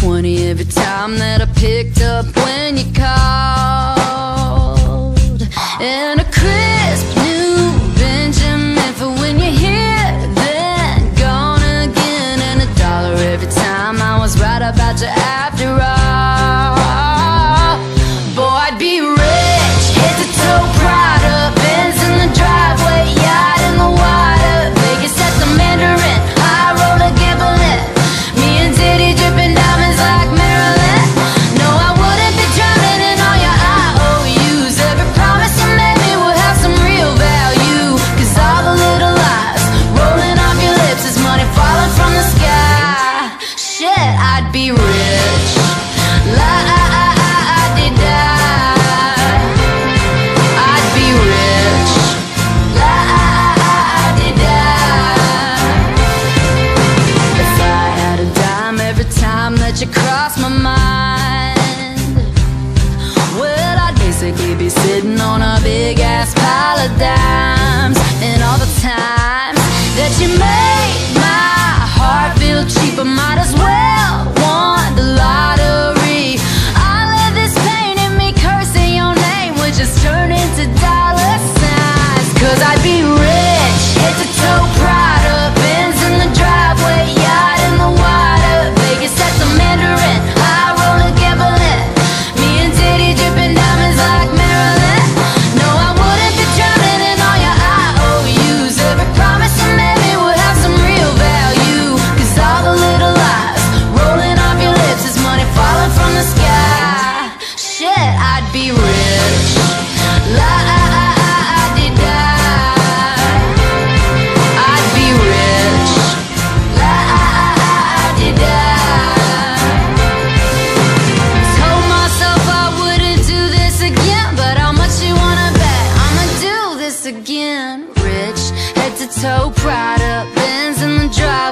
20 every time that I picked up when you called. And a crisp new Benjamin for when you're here, then gone again. And a dollar every time I was right about your I'd be rich. La you cross my mind Well, I'd basically be sitting on a big ass pile of dimes. And all the time that you Cause so proud of Benz in the drive.